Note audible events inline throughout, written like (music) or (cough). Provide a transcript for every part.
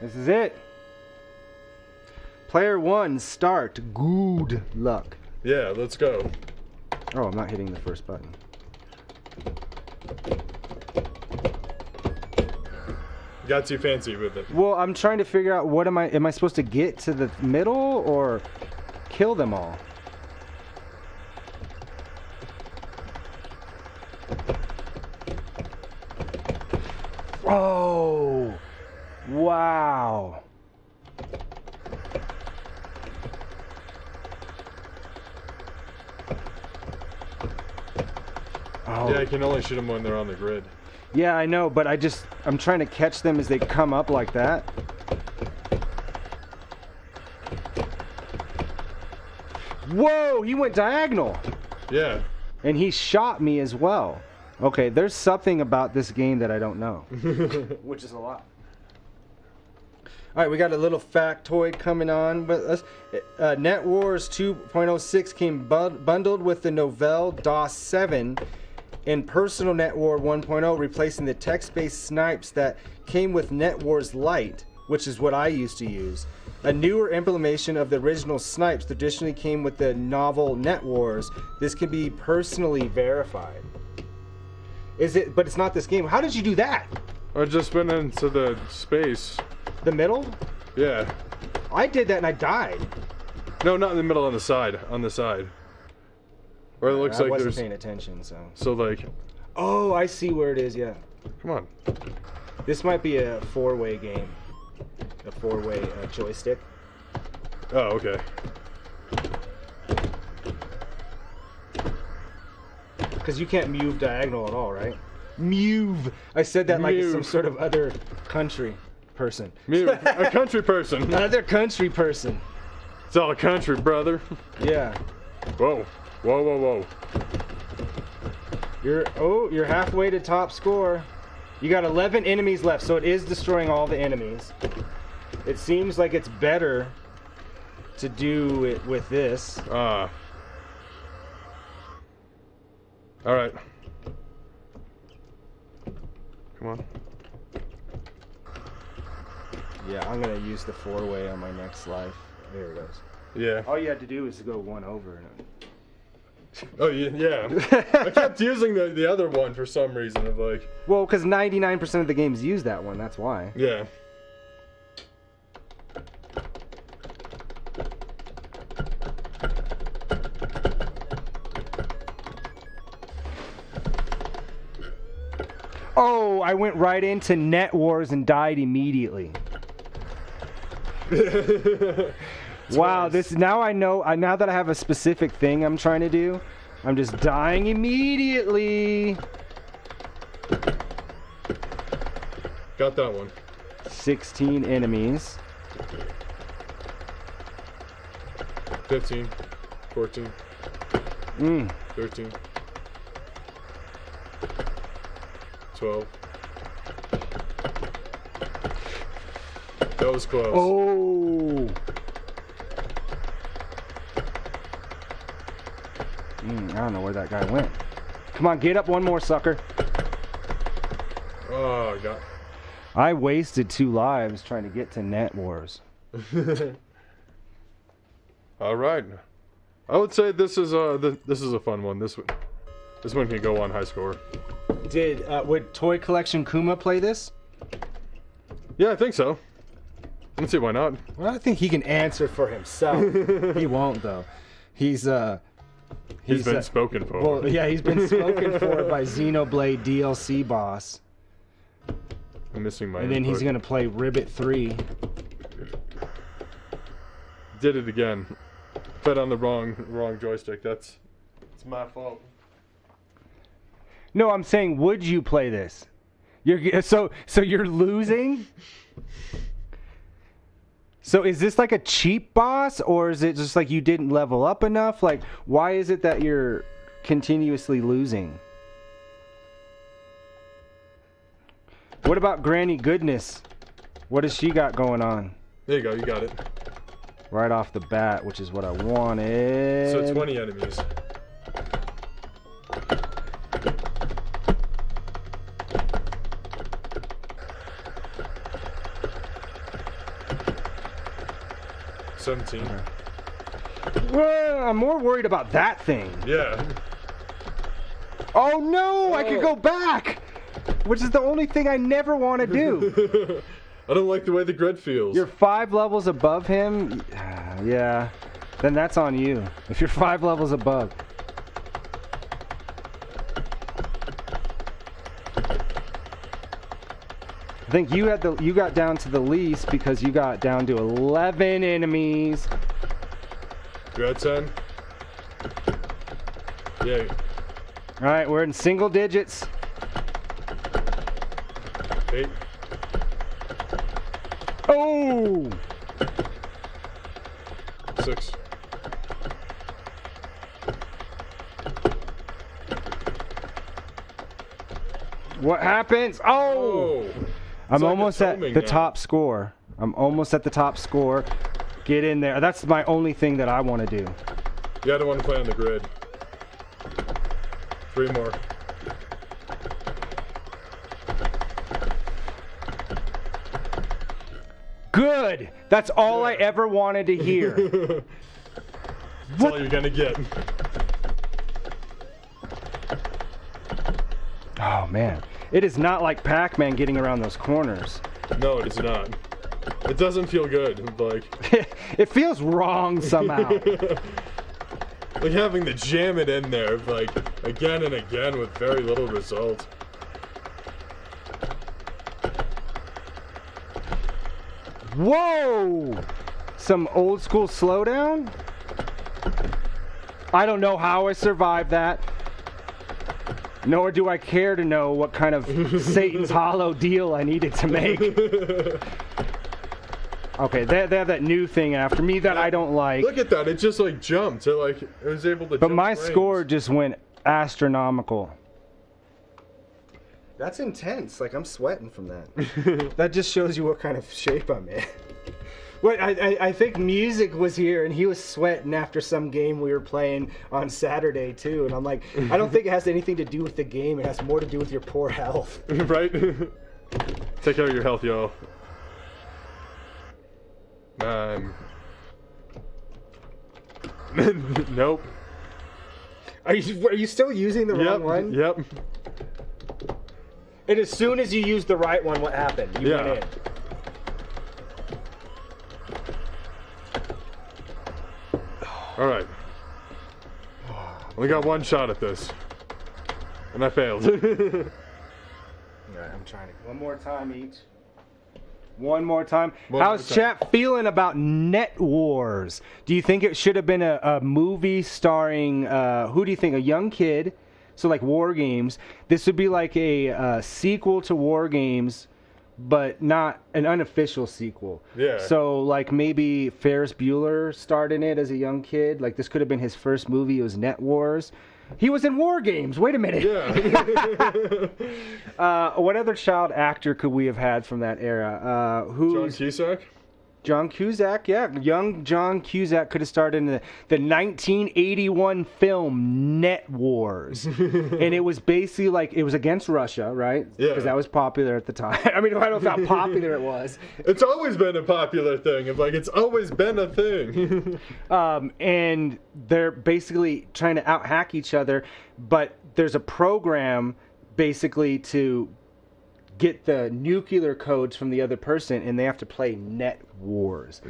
This is it. Player one, start. Good luck. Yeah, let's go. Oh, I'm not hitting the first button. Got too fancy with it. Well, I'm trying to figure out what am I am I supposed to get to the middle or kill them all? Oh. Wow. Oh. Yeah, I can only shoot them when they're on the grid. Yeah, I know, but I just I'm trying to catch them as they come up like that. Whoa, he went diagonal Yeah. and he shot me as well. Okay, there's something about this game that I don't know, (laughs) which is a lot. All right, we got a little factoid coming on with us. Uh, Net Wars 2.06 came bun- bundled with the Novell DOS 7 and Personal NetWare 1.0, replacing the text-based snipes that came with Net Wars Lite, which is what I used to use. A newer implementation of the original snipes traditionally came with the Novell Net Wars. This can be personally verified. Is it? But it's not this game. How did you do that? I just went into the space. The middle? Yeah. I did that and I died. No, not in the middle, on the side. On the side. Or it looks I like wasn't there's. paying attention, so. So, like. Oh, I see where it is. Yeah, Come on. this might be a four-way game. A four-way uh, joystick. Oh, okay. Because you can't move diagonal at all, right? Move. I said that like it's some sort of other country person. Me, (laughs) a country person. Another country person. It's all a country, brother. Yeah. Whoa. Whoa, whoa, whoa. You're oh, you're halfway to top score. You got 11 enemies left, so it is destroying all the enemies. It seems like it's better to do it with this. Ah. Alright. Come on. Yeah, I'm gonna use the four-way on my next life. There it goes. Yeah. All you had to do is to go one over. (laughs) Oh, yeah. yeah. I kept using the, the other one for some reason. Of like, Well, because 99% of the games use that one. That's why. yeah. Oh, I went right into Net Wars and died immediately. (laughs) Wow, this now I know. I now that I have a specific thing I'm trying to do, I'm just dying immediately. Got that one. 16 enemies. 15, 14, Mm. 13, 12. That was close. Oh. Mm, I don't know where that guy went. Come on, get up one more, sucker. Oh, I got. I wasted two lives trying to get to Net Wars. (laughs) All right. I would say this is a th- this is a fun one. This one, this one can go on high score. Did uh, would Toy Collection Kuma play this? Yeah, I think so. Let's see why not. Well, I think he can answer for himself. (laughs) he won't though. He's uh He's been uh, spoken for. Well, yeah, he's been spoken for by Xenoblade DLC boss, I'm missing my. and then he's gonna play Ribbit Three. did it again. Fed on the wrong wrong joystick. That's it's my fault. No, I'm saying, would you play this? You're so so you're losing. So is this like a cheap boss, or is it just like you didn't level up enough? Like, why is it that you're continuously losing? What about Granny Goodness? What has she got going on? There you go. You got it. Right off the bat, which is what I wanted. So 20 enemies. 17. Well, I'm more worried about that thing. Yeah. Oh no, I could Oh. go back, which is the only thing I never want to do. (laughs) I don't like the way the grid feels. You're five levels above him. (sighs) Yeah, then that's on you. If you're five levels above. Think you had the you got down to the least because you got down to 11 enemies. You're 10? Yeah. All right, we're in single digits. 8. Oh! 6. What happens? Oh! Oh! I'm like almost at the now. top score. I'm almost at the top score. Get in there. That's my only thing that I want to do. Yeah, I don't want to play on the grid. Three more. Good. That's all I ever wanted to hear. (laughs) That's all you're gonna get. oh man, it is not like Pac-Man getting around those corners. No, it is not. It doesn't feel good. Like, (laughs) it feels wrong somehow. (laughs) like having to jam it in there, like again and again with very little result. Whoa! Some old school slowdown? I don't know how I survived that. Nor do I care to know what kind of (laughs) Satan's Hollow deal I needed to make. Okay, they, they have that new thing after me that I don't like. Look at that! It just like jumped. It like it was able to. But jump my frames. score just went astronomical. That's intense. Like I'm sweating from that. (laughs) that just shows you what kind of shape I'm in. Wait, I, I, I think music was here and he was sweating after some game we were playing on Saturday too. And I'm like, I don't think it has anything to do with the game. It has more to do with your poor health. (laughs) right? Take care of your health, yo. Nine. Um, (laughs) nope. Are you are you still using the Yep. wrong one? Yep. And as soon as you used the right one, what happened? You Yeah. went in. All right. Only got one shot at this, and I failed. (laughs) Alright, I'm trying to. One more time each. One more time. One How's more time. chat feeling about Net Wars? Do you think it should have been a, a movie starring, uh, who do you think? A young kid? So, like War Games. This would be like a uh, sequel to War Games, but not an unofficial sequel. Yeah. So, like maybe Ferris Bueller starred in it as a young kid. Like this could have been his first movie. It was Net Wars. He was in War Games. Wait a minute. yeah. (laughs) Uh, what other child actor could we have had from that era? Uh, John who's Cusack. John Cusack? Yeah, young John Cusack could have starred in the, the 1981 film Net Wars, (laughs) and it was basically like it was against Russia, right? Yeah. because that was popular at the time. (laughs) I mean, I don't know how popular it was. It's always been a popular thing. It's like it's always been a thing. (laughs) um, and they're basically trying to out hack each other. But there's a program basically to get the nuclear codes from the other person, and they have to play Net Wars.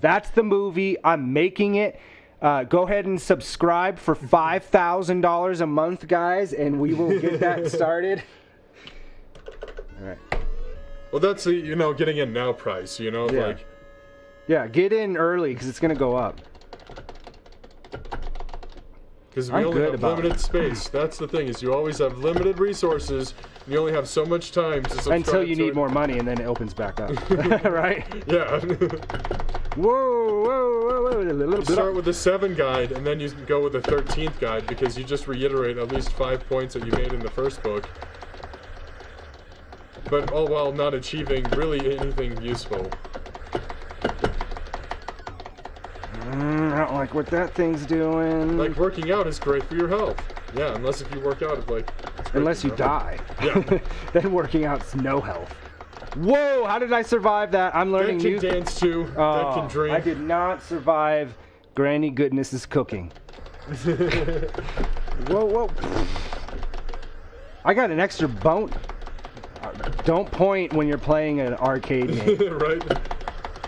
That's the movie. I'm making it. Uh, go ahead and subscribe for five thousand dollars a month, guys, and we will get that (laughs) started. All right. well, that's the you know getting in now price. You know, Yeah. like Yeah, get in early because it's gonna go up. Because we I'm only have limited it. space. That's the thing is you always have limited resources. And you only have so much time to subscribe Until you to need it. more money, and then it opens back up, (laughs) (laughs) right? Yeah. Whoa, whoa, whoa, whoa! A little bit. Start with the seven guide, and then you go with the thirteenth guide because you just reiterate at least five points that you made in the first book. But all while not achieving really anything useful. I don't like what that thing's doing. Like working out is great for your health. Yeah, unless if you work out, it's like Unless you health. die. Yeah. (laughs) then working out's no health. Whoa! How did I survive that? I'm learning That can music. dance too. Oh, that can dream. I did not survive Granny Goodness's cooking. (laughs) whoa, whoa. I got an extra bone. Don't point when you're playing an arcade game. (laughs) right?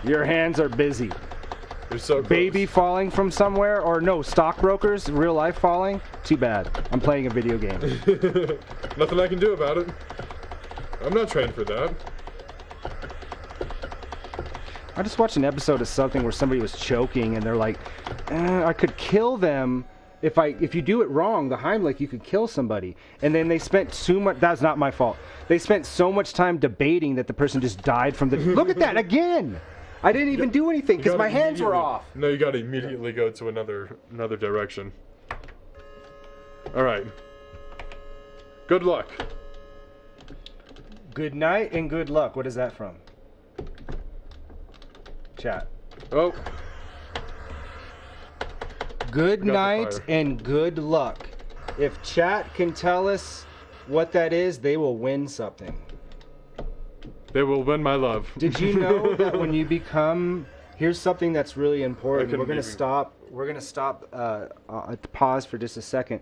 Your hands are busy. So. Baby falling from somewhere, or no, stockbrokers, real life falling. Too bad. I'm playing a video game. (laughs) Nothing I can do about it. I'm not trained for that. I just watched an episode of something where somebody was choking, and they're like, eh, "I could kill them if I if you do it wrong, the Heimlich, you could kill somebody." And then they spent too much. That's not my fault. They spent so much time debating that the person just died from the. (laughs) Look at that again. I didn't even do anything because my hands were off. No, you gotta immediately go to another another direction. Alright. Good luck. Good night and good luck. What is that from? Chat. Oh, Good Got night and good luck. If chat can tell us what that is, they will win something. They will win my love. Did you know (laughs) that when you become here's something that's really important. We're gonna stop. We're gonna stop. Uh, uh, pause for just a second.